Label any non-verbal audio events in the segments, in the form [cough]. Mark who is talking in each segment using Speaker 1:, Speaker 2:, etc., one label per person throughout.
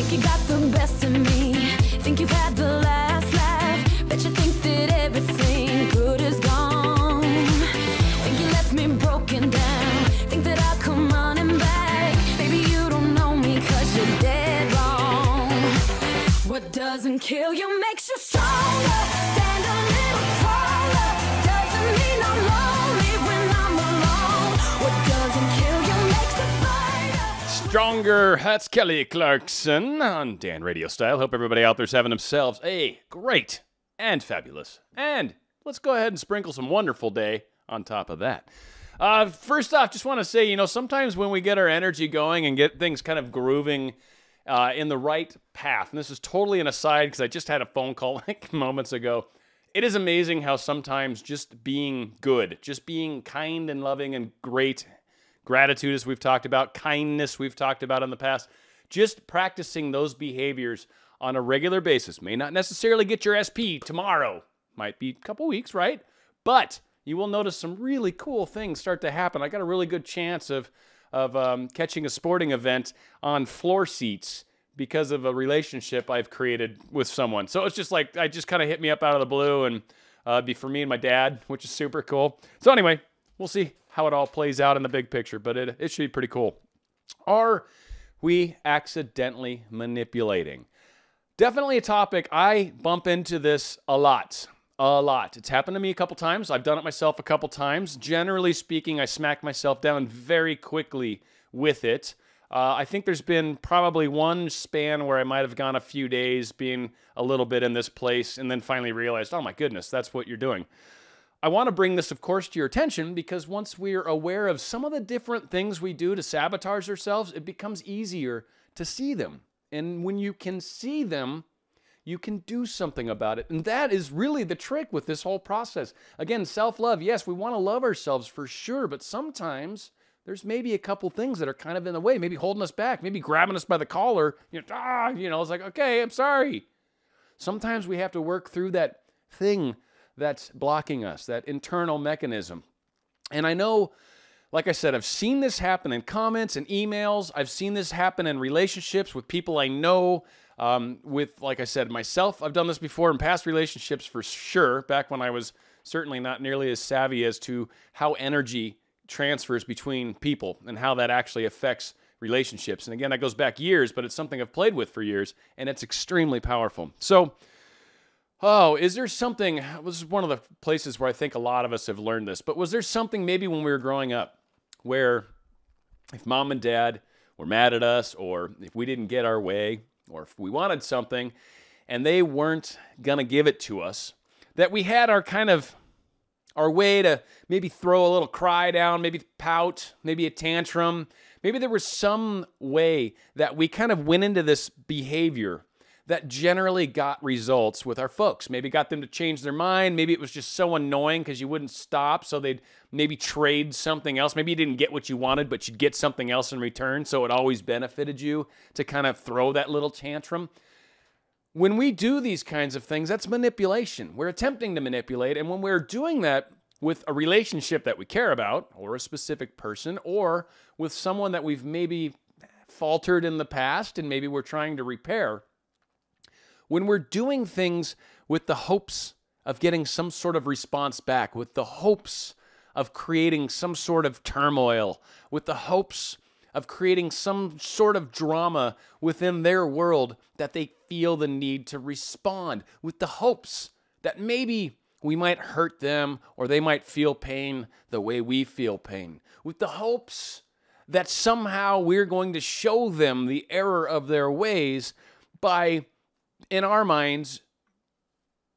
Speaker 1: Think you got the best of me. Think you've had the last laugh. Bet you think that everything good is gone. Think you left me broken down. Think that I'll come running back. Baby, you don't know me cause you're dead wrong. What doesn't kill you makes you stronger.
Speaker 2: Stronger. That's Kelly Clarkson on Dan Radio Style. Hope everybody out there's having themselves a great and fabulous and let's go ahead and sprinkle some wonderful day on top of that. Uh, first off, just want to say, you know, sometimes when we get our energy going and get things kind of grooving uh, in the right path, and this is totally an aside because I just had a phone call [laughs] like moments ago. It is amazing how sometimes just being good, just being kind and loving and great gratitude, as we've talked about, kindness, we've talked about in the past. Just practicing those behaviors on a regular basis may not necessarily get your SP tomorrow, might be a couple weeks, right? But you will notice some really cool things start to happen. I got a really good chance of of um, catching a sporting event on floor seats because of a relationship I've created with someone. So it's just like I just kind of hit me up out of the blue, and uh, be for me and my dad, which is super cool. So anyway, we'll see how it all plays out in the big picture, but it it should be pretty cool. Are we accidentally manipulating? Definitely a topic I bump into this a lot. A lot. It's happened to me a couple times. I've done it myself a couple times. Generally speaking, I smack myself down very quickly with it. Uh, I think there's been probably one span where I might have gone a few days being a little bit in this place and then finally realized, oh my goodness, that's what you're doing. I want to bring this, of course, to your attention because once we're aware of some of the different things we do to sabotage ourselves, it becomes easier to see them. And when you can see them, you can do something about it. And that is really the trick with this whole process. Again, self love. Yes, we want to love ourselves for sure, but sometimes there's maybe a couple things that are kind of in the way, maybe holding us back, maybe grabbing us by the collar. You know, ah, you know, it's like, okay, I'm sorry. Sometimes we have to work through that thing that's blocking us, that internal mechanism. And I know, like I said, I've seen this happen in comments and emails. I've seen this happen in relationships with people I know. Um, with, like I said, myself, I've done this before in past relationships for sure, back when I was certainly not nearly as savvy as to how energy transfers between people and how that actually affects relationships. And again, that goes back years, but it's something I've played with for years, and it's extremely powerful. So, Oh, is there something? This is one of the places where I think a lot of us have learned this, but was there something maybe when we were growing up where if mom and dad were mad at us, or if we didn't get our way, or if we wanted something and they weren't going to give it to us, that we had our kind of our way to maybe throw a little cry down, maybe pout, maybe a tantrum. Maybe there was some way that we kind of went into this behavior that generally got results with our folks. Maybe got them to change their mind. Maybe it was just so annoying because you wouldn't stop. So they'd maybe trade something else. Maybe you didn't get what you wanted, but you'd get something else in return. So it always benefited you to kind of throw that little tantrum. When we do these kinds of things, that's manipulation. We're attempting to manipulate. And when we're doing that with a relationship that we care about, or a specific person, or with someone that we've maybe faltered in the past and maybe we're trying to repair, when we're doing things with the hopes of getting some sort of response back, with the hopes of creating some sort of turmoil, with the hopes of creating some sort of drama within their world that they feel the need to respond, with the hopes that maybe we might hurt them or they might feel pain the way we feel pain, with the hopes that somehow we're going to show them the error of their ways by in our minds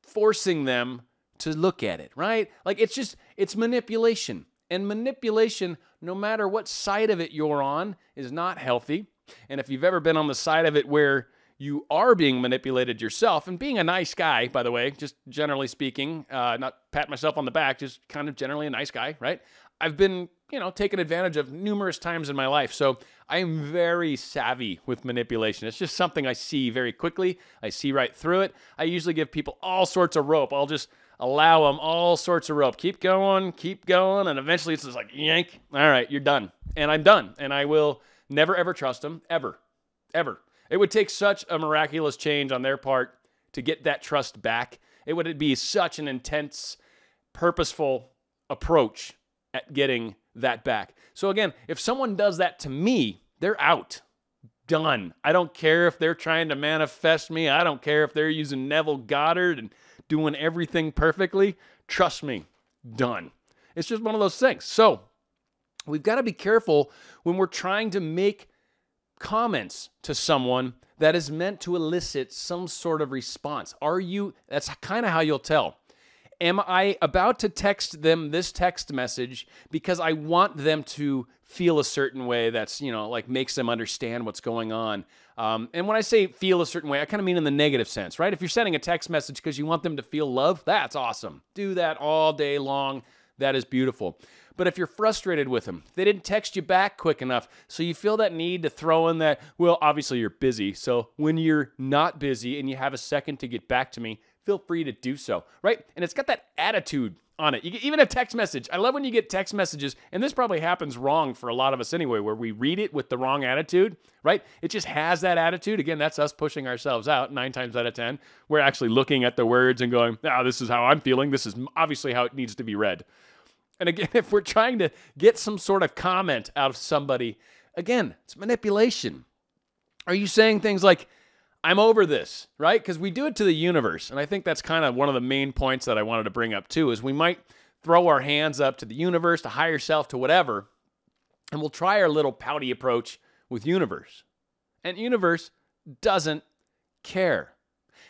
Speaker 2: forcing them to look at it, right? Like it's just it's manipulation. And manipulation, no matter what side of it you're on, is not healthy. And if you've ever been on the side of it where you are being manipulated yourself, and being a nice guy, by the way, just generally speaking, uh, not pat myself on the back, just kind of generally a nice guy, right? I've been, you know, taken advantage of numerous times in my life. So I am very savvy with manipulation. It's just something I see very quickly. I see right through it. I usually give people all sorts of rope. I'll just allow them all sorts of rope. Keep going, keep going, and eventually it's just like yank. All right, you're done, and I'm done, and I will never ever trust them ever, ever. It would take such a miraculous change on their part to get that trust back. It would be such an intense, purposeful approach at getting that back. So, again, if someone does that to me, they're out. Done. I don't care if they're trying to manifest me. I don't care if they're using Neville Goddard and doing everything perfectly. Trust me, done. It's just one of those things. So, we've got to be careful when we're trying to make comments to someone that is meant to elicit some sort of response. Are you, that's kind of how you'll tell. Am I about to text them this text message because I want them to feel a certain way that's, you know, like makes them understand what's going on? Um, and when I say feel a certain way, I kind of mean in the negative sense, right? If you're sending a text message because you want them to feel love, that's awesome. Do that all day long. That is beautiful. But if you're frustrated with them, they didn't text you back quick enough, so you feel that need to throw in that, well, obviously you're busy. So when you're not busy and you have a second to get back to me, feel free to do so, right? And it's got that attitude on it. You get even a text message. I love when you get text messages, and this probably happens wrong for a lot of us anyway, where we read it with the wrong attitude, right? It just has that attitude. Again, that's us pushing ourselves out nine times out of 10. We're actually looking at the words and going, ah, this is how I'm feeling. This is obviously how it needs to be read. And again, [laughs] if we're trying to get some sort of comment out of somebody, again, it's manipulation. Are you saying things like, I'm over this, right? Because we do it to the universe. And I think that's kind of one of the main points that I wanted to bring up too, is we might throw our hands up to the universe, to higher self, to whatever, and we'll try our little pouty approach with universe. And universe doesn't care.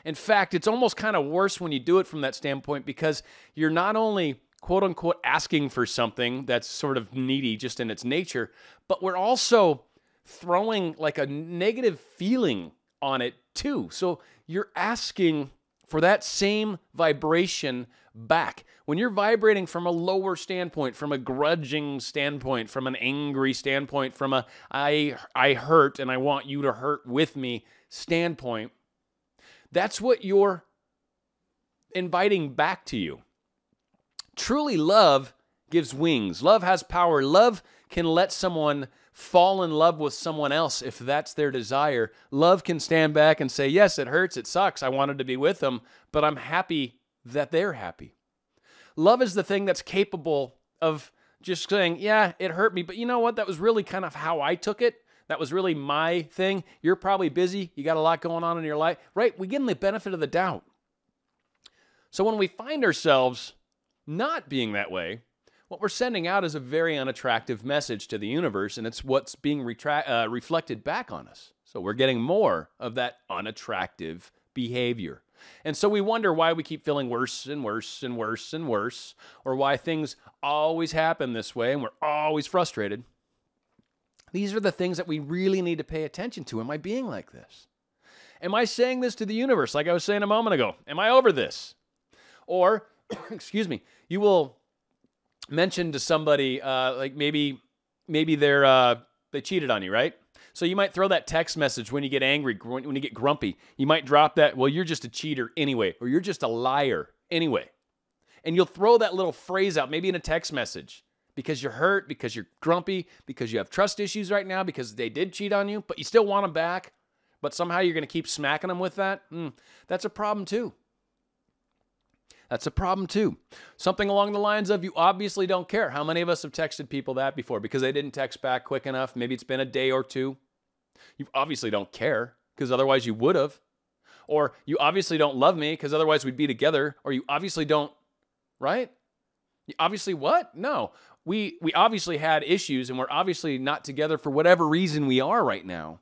Speaker 2: In fact, it's almost kind of worse when you do it from that standpoint because you're not only quote unquote asking for something that's sort of needy just in its nature, but we're also throwing like a negative feeling on it too. So you're asking for that same vibration back. When you're vibrating from a lower standpoint, from a grudging standpoint, from an angry standpoint, from a I I hurt and I want you to hurt with me standpoint, that's what you're inviting back to you. Truly love gives wings. Love has power. Love can let someone fall in love with someone else if that's their desire. Love can stand back and say, Yes, it hurts, it sucks. I wanted to be with them, but I'm happy that they're happy. Love is the thing that's capable of just saying, Yeah, it hurt me, but you know what? That was really kind of how I took it. That was really my thing. You're probably busy. You got a lot going on in your life, right? We them the benefit of the doubt. So when we find ourselves not being that way, what we're sending out is a very unattractive message to the universe, and it's what's being retra- uh, reflected back on us. So we're getting more of that unattractive behavior. And so we wonder why we keep feeling worse and worse and worse and worse, or why things always happen this way and we're always frustrated. These are the things that we really need to pay attention to. Am I being like this? Am I saying this to the universe, like I was saying a moment ago? Am I over this? Or, [coughs] excuse me, you will mention to somebody uh, like maybe maybe they're uh, they cheated on you, right? So you might throw that text message when you get angry, when you get grumpy. You might drop that, well, you're just a cheater anyway, or you're just a liar anyway. And you'll throw that little phrase out, maybe in a text message, because you're hurt, because you're grumpy, because you have trust issues right now, because they did cheat on you, but you still want them back, but somehow you're going to keep smacking them with that. Mm, that's a problem too. That's a problem too. Something along the lines of you obviously don't care. How many of us have texted people that before because they didn't text back quick enough? Maybe it's been a day or two. You obviously don't care because otherwise you would have. Or you obviously don't love me because otherwise we'd be together. Or you obviously don't, right? You obviously what? No. We we obviously had issues and we're obviously not together for whatever reason we are right now.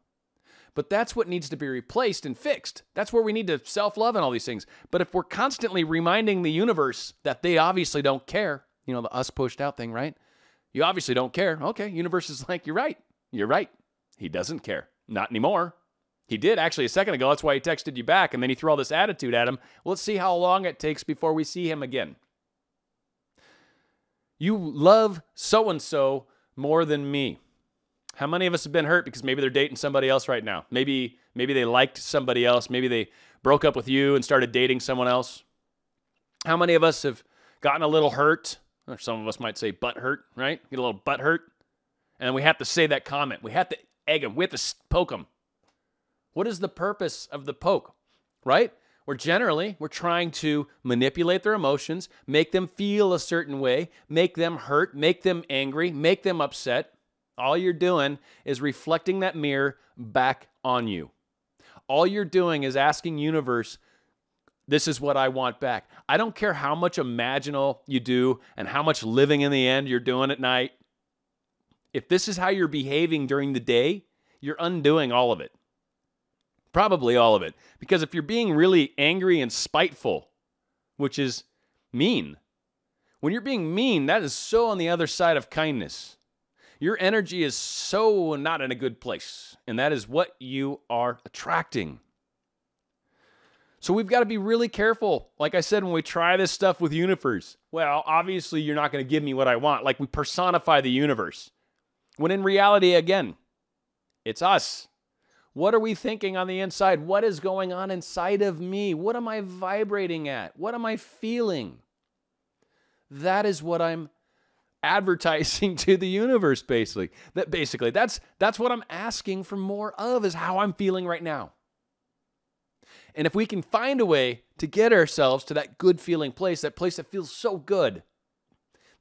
Speaker 2: But that's what needs to be replaced and fixed. That's where we need to self love and all these things. But if we're constantly reminding the universe that they obviously don't care, you know, the us pushed out thing, right? You obviously don't care. Okay, universe is like, you're right. You're right. He doesn't care. Not anymore. He did actually a second ago. That's why he texted you back. And then he threw all this attitude at him. Let's see how long it takes before we see him again. You love so and so more than me. How many of us have been hurt because maybe they're dating somebody else right now? Maybe maybe they liked somebody else, maybe they broke up with you and started dating someone else. How many of us have gotten a little hurt? Or some of us might say butt hurt, right? Get a little butt hurt. And we have to say that comment. We have to egg them. We have to poke them. What is the purpose of the poke? Right? We're generally we're trying to manipulate their emotions, make them feel a certain way, make them hurt, make them angry, make them upset. All you're doing is reflecting that mirror back on you. All you're doing is asking universe this is what I want back. I don't care how much imaginal you do and how much living in the end you're doing at night. If this is how you're behaving during the day, you're undoing all of it. Probably all of it. Because if you're being really angry and spiteful, which is mean, when you're being mean, that is so on the other side of kindness. Your energy is so not in a good place, and that is what you are attracting. So we've got to be really careful. Like I said, when we try this stuff with universe, well, obviously you're not going to give me what I want. Like we personify the universe. When in reality, again, it's us. What are we thinking on the inside? What is going on inside of me? What am I vibrating at? What am I feeling? That is what I'm advertising [laughs] to the universe basically. That basically that's that's what I'm asking for more of is how I'm feeling right now. And if we can find a way to get ourselves to that good feeling place, that place that feels so good,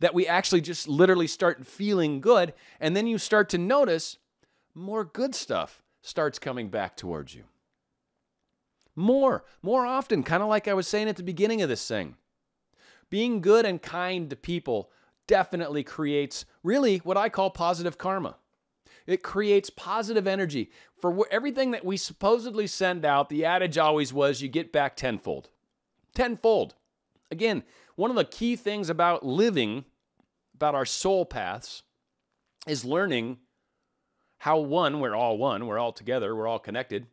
Speaker 2: that we actually just literally start feeling good, and then you start to notice more good stuff starts coming back towards you. More, more often, kind of like I was saying at the beginning of this thing. Being good and kind to people definitely creates really what I call positive karma. It creates positive energy. For everything that we supposedly send out, the adage always was you get back tenfold. Tenfold. Again, one of the key things about living, about our soul paths, is learning how one, we're all one, we're all together, we're all connected,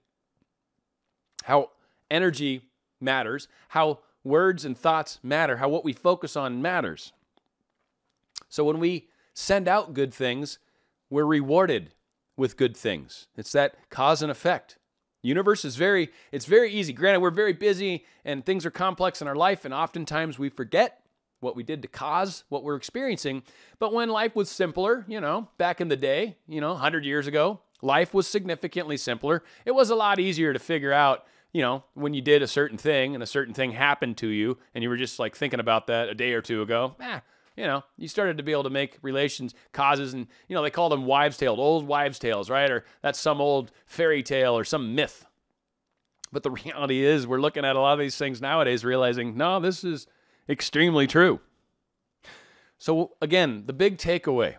Speaker 2: how energy matters, how words and thoughts matter, how what we focus on matters. So when we send out good things, we're rewarded with good things. It's that cause and effect. Universe is very it's very easy. Granted, we're very busy and things are complex in our life and oftentimes we forget what we did to cause what we're experiencing. But when life was simpler, you know, back in the day, you know, 100 years ago, life was significantly simpler. It was a lot easier to figure out, you know, when you did a certain thing and a certain thing happened to you and you were just like thinking about that a day or two ago. Eh, you know, you started to be able to make relations, causes, and, you know, they call them wives' tales, old wives' tales, right? Or that's some old fairy tale or some myth. But the [laughs] reality is, we're looking at a lot of these things nowadays, realizing, no, this is extremely true. So, again, the big takeaway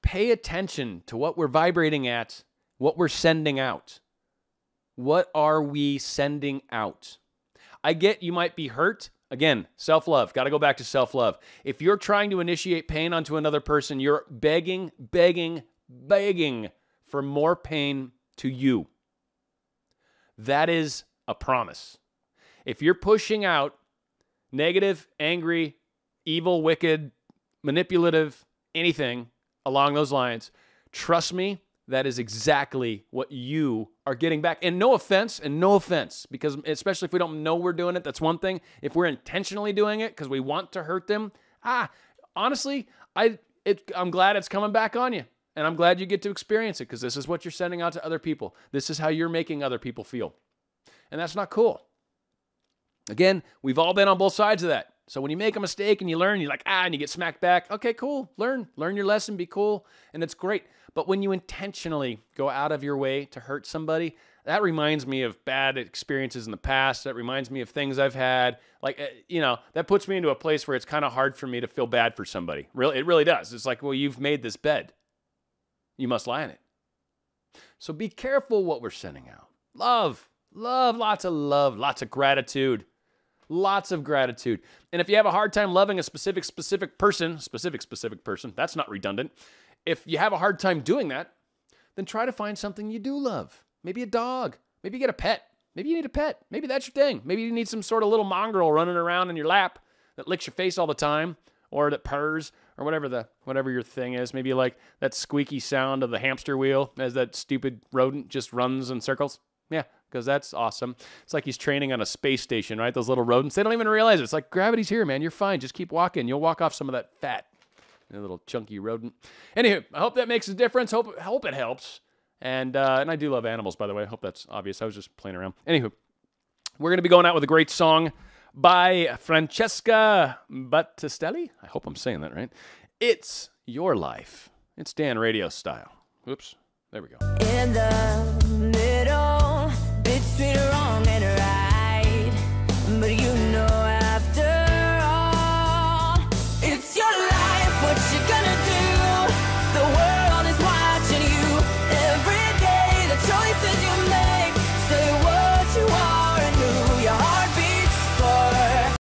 Speaker 2: pay attention to what we're vibrating at, what we're sending out. What are we sending out? I get you might be hurt. Again, self love. Got to go back to self love. If you're trying to initiate pain onto another person, you're begging, begging, begging for more pain to you. That is a promise. If you're pushing out negative, angry, evil, wicked, manipulative, anything along those lines, trust me, that is exactly what you are getting back. And no offense, and no offense, because especially if we don't know we're doing it, that's one thing. If we're intentionally doing it because we want to hurt them, ah, honestly, I it, I'm glad it's coming back on you. And I'm glad you get to experience it because this is what you're sending out to other people. This is how you're making other people feel. And that's not cool. Again, we've all been on both sides of that. So when you make a mistake and you learn, you're like, ah, and you get smacked back. Okay, cool. Learn. Learn your lesson. Be cool. And it's great. But when you intentionally go out of your way to hurt somebody, that reminds me of bad experiences in the past. That reminds me of things I've had. Like, eh, you know, that puts me into a place where it's kind of hard for me to feel bad for somebody. Really, it really does. It's like, well, you've made this bed. You must lie in it. So be careful what we're sending out. Love, love, lots of love, lots of gratitude. Lots of gratitude. And if you have a hard time loving a specific, specific person, specific, specific person, that's not redundant. If you have a hard time doing that, then try to find something you do love. Maybe a dog. Maybe you get a pet. Maybe you need a pet. Maybe that's your thing. Maybe you need some sort of little mongrel running around in your lap that licks your face all the time or that purrs or whatever the whatever your thing is. Maybe like that squeaky sound of the hamster wheel as that stupid rodent just runs in circles. Yeah, because that's awesome. It's like he's training on a space station, right? Those little rodents, they don't even realize it. It's like gravity's here, man. You're fine. Just keep walking. You'll walk off some of that fat. A little chunky rodent. Anywho, I hope that makes a difference. Hope hope it helps. And uh, and I do love animals, by the way. I hope that's obvious. I was just playing around. Anywho, we're gonna be going out with a great song by Francesca Battistelli. I hope I'm saying that right. It's your life. It's Dan Radio style. Oops. There we go.
Speaker 1: In